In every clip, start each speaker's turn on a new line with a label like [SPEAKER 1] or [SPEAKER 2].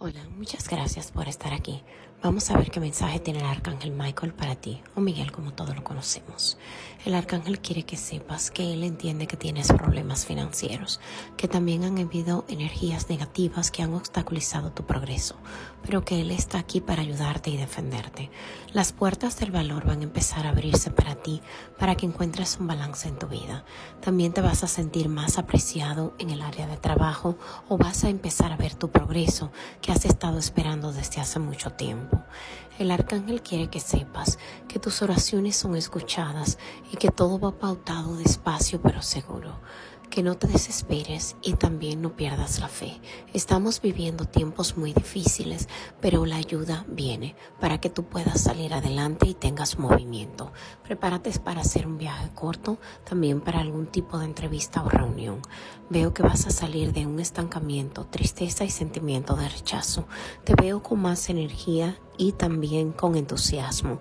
[SPEAKER 1] Hola, muchas gracias por estar aquí. Vamos a ver qué mensaje tiene el arcángel Michael para ti, o Miguel como todos lo conocemos. El arcángel quiere que sepas que él entiende que tienes problemas financieros, que también han habido energías negativas que han obstaculizado tu progreso, pero que él está aquí para ayudarte y defenderte. Las puertas del valor van a empezar a abrirse para ti, para que encuentres un balance en tu vida. También te vas a sentir más apreciado en el área de trabajo o vas a empezar a ver tu progreso has estado esperando desde hace mucho tiempo. El arcángel quiere que sepas que tus oraciones son escuchadas y que todo va pautado despacio pero seguro que no te desesperes y también no pierdas la fe. Estamos viviendo tiempos muy difíciles, pero la ayuda viene para que tú puedas salir adelante y tengas movimiento. Prepárate para hacer un viaje corto, también para algún tipo de entrevista o reunión. Veo que vas a salir de un estancamiento, tristeza y sentimiento de rechazo. Te veo con más energía y también con entusiasmo.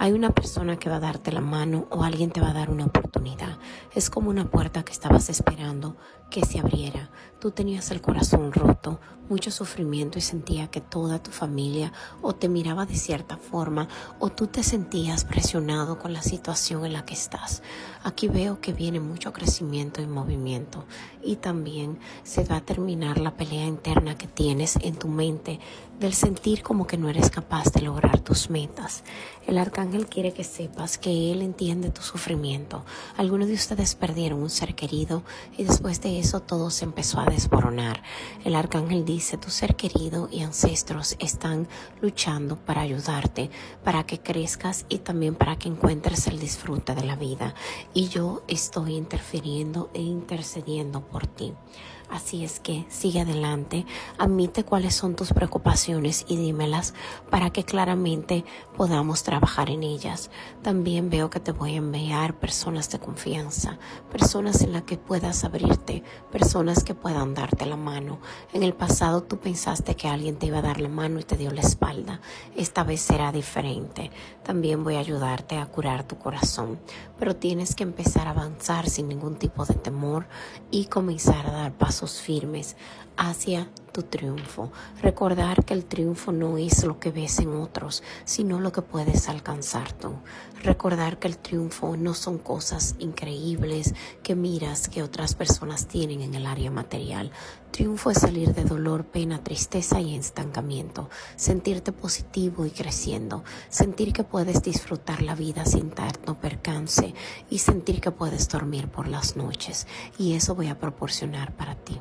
[SPEAKER 1] Hay una persona que va a darte la mano o alguien te va a dar una oportunidad. Es como una puerta que estabas esperando que se abriera. Tú tenías el corazón roto, mucho sufrimiento y sentía que toda tu familia o te miraba de cierta forma o tú te sentías presionado con la situación en la que estás. Aquí veo que viene mucho crecimiento y movimiento y también se va a terminar la pelea interna que tienes en tu mente del sentir como que no eres capaz de lograr tus metas. El arcángel quiere que sepas que él entiende tu sufrimiento. Algunos de ustedes perdieron un ser querido y después de eso todo se empezó a desboronar. El arcángel dice, tu ser querido y ancestros están luchando para ayudarte, para que crezcas y también para que encuentres el disfrute de la vida. Y yo estoy interfiriendo e intercediendo por ti. Así es que sigue adelante, admite cuáles son tus preocupaciones y dímelas para que claramente podamos trabajar en ellas. También veo que te voy a enviar personas de confianza, personas en las que puedas abrirte, personas que puedan darte la mano. En el pasado tú pensaste que alguien te iba a dar la mano y te dio la espalda. Esta vez será diferente. También voy a ayudarte a curar tu corazón, pero tienes que empezar a avanzar sin ningún tipo de temor y comenzar a dar pasos firmes hacia triunfo. Recordar que el triunfo no es lo que ves en otros, sino lo que puedes alcanzar tú. Recordar que el triunfo no son cosas increíbles que miras que otras personas tienen en el área material. Triunfo es salir de dolor, pena, tristeza y estancamiento. Sentirte positivo y creciendo. Sentir que puedes disfrutar la vida sin tanto percance y sentir que puedes dormir por las noches. Y eso voy a proporcionar para ti.